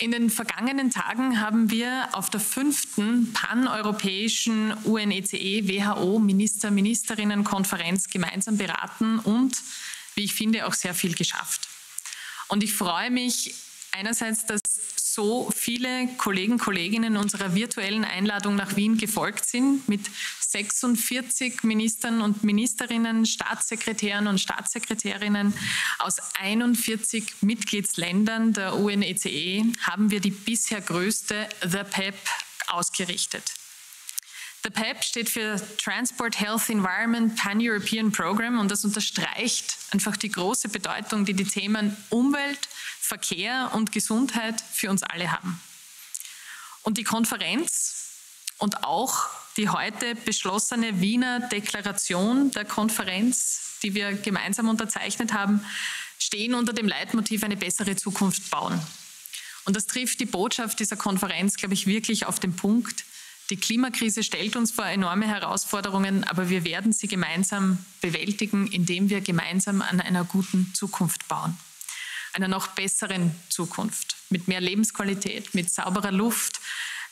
In den vergangenen Tagen haben wir auf der fünften paneuropäischen UNECE-WHO-Minister-Ministerinnen-Konferenz gemeinsam beraten und, wie ich finde, auch sehr viel geschafft. Und ich freue mich einerseits, dass so viele Kollegen, und Kolleginnen unserer virtuellen Einladung nach Wien gefolgt sind, mit 46 Ministern und Ministerinnen, Staatssekretären und Staatssekretärinnen aus 41 Mitgliedsländern der UNECE e haben wir die bisher größte The PEP ausgerichtet. The PEP steht für Transport Health Environment Pan-European Program und das unterstreicht einfach die große Bedeutung, die die Themen Umwelt, Verkehr und Gesundheit für uns alle haben. Und die Konferenz und auch die heute beschlossene Wiener Deklaration der Konferenz, die wir gemeinsam unterzeichnet haben, stehen unter dem Leitmotiv eine bessere Zukunft bauen. Und das trifft die Botschaft dieser Konferenz, glaube ich, wirklich auf den Punkt. Die Klimakrise stellt uns vor enorme Herausforderungen, aber wir werden sie gemeinsam bewältigen, indem wir gemeinsam an einer guten Zukunft bauen einer noch besseren Zukunft, mit mehr Lebensqualität, mit sauberer Luft,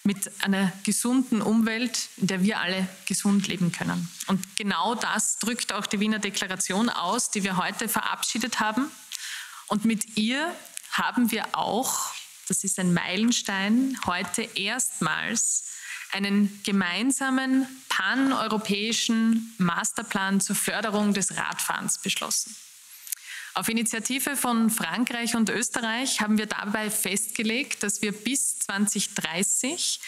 mit einer gesunden Umwelt, in der wir alle gesund leben können. Und genau das drückt auch die Wiener Deklaration aus, die wir heute verabschiedet haben. Und mit ihr haben wir auch, das ist ein Meilenstein, heute erstmals einen gemeinsamen paneuropäischen Masterplan zur Förderung des Radfahrens beschlossen. Auf Initiative von Frankreich und Österreich haben wir dabei festgelegt, dass wir bis 2030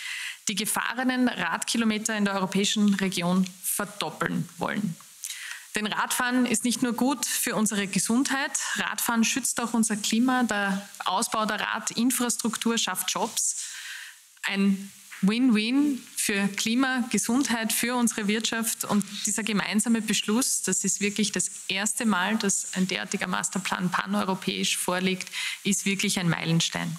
die gefahrenen Radkilometer in der europäischen Region verdoppeln wollen. Denn Radfahren ist nicht nur gut für unsere Gesundheit, Radfahren schützt auch unser Klima, der Ausbau der Radinfrastruktur schafft Jobs. Ein Win-Win für Klima, Gesundheit, für unsere Wirtschaft. Und dieser gemeinsame Beschluss, das ist wirklich das erste Mal, dass ein derartiger Masterplan paneuropäisch vorliegt, ist wirklich ein Meilenstein.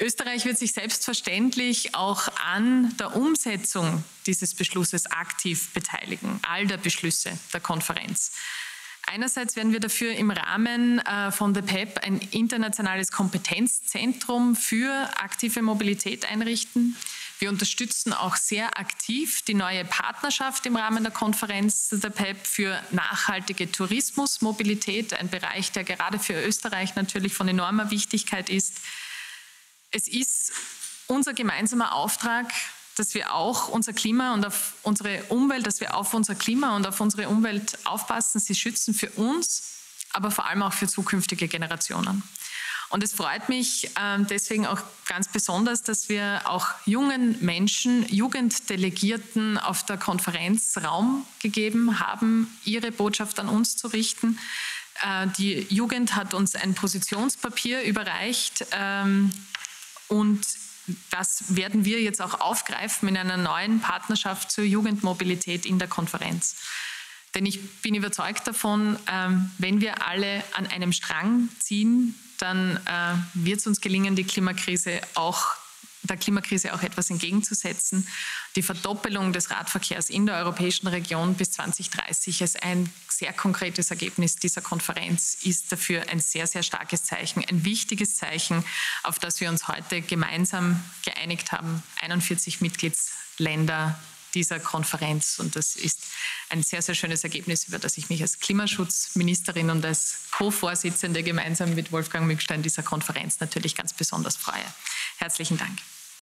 Österreich wird sich selbstverständlich auch an der Umsetzung dieses Beschlusses aktiv beteiligen, all der Beschlüsse der Konferenz. Einerseits werden wir dafür im Rahmen äh, von der PEP ein internationales Kompetenzzentrum für aktive Mobilität einrichten. Wir unterstützen auch sehr aktiv die neue Partnerschaft im Rahmen der Konferenz der PEP für nachhaltige Tourismusmobilität, ein Bereich, der gerade für Österreich natürlich von enormer Wichtigkeit ist. Es ist unser gemeinsamer Auftrag, dass wir auch unser Klima und auf unsere Umwelt, dass wir auf unser Klima und auf unsere Umwelt aufpassen, sie schützen für uns, aber vor allem auch für zukünftige Generationen. Und es freut mich äh, deswegen auch ganz besonders, dass wir auch jungen Menschen, Jugenddelegierten auf der Konferenz Raum gegeben haben, ihre Botschaft an uns zu richten. Äh, die Jugend hat uns ein Positionspapier überreicht ähm, und das werden wir jetzt auch aufgreifen in einer neuen Partnerschaft zur Jugendmobilität in der Konferenz. Denn ich bin überzeugt davon, ähm, wenn wir alle an einem Strang ziehen, dann äh, wird es uns gelingen, die Klimakrise auch der Klimakrise auch etwas entgegenzusetzen. Die Verdoppelung des Radverkehrs in der europäischen Region bis 2030 ist ein sehr konkretes Ergebnis dieser Konferenz, ist dafür ein sehr, sehr starkes Zeichen, ein wichtiges Zeichen, auf das wir uns heute gemeinsam geeinigt haben. 41 Mitgliedsländer dieser Konferenz. Und das ist ein sehr, sehr schönes Ergebnis, über das ich mich als Klimaschutzministerin und als Co-Vorsitzende gemeinsam mit Wolfgang Mückstein dieser Konferenz natürlich ganz besonders freue. Herzlichen Dank.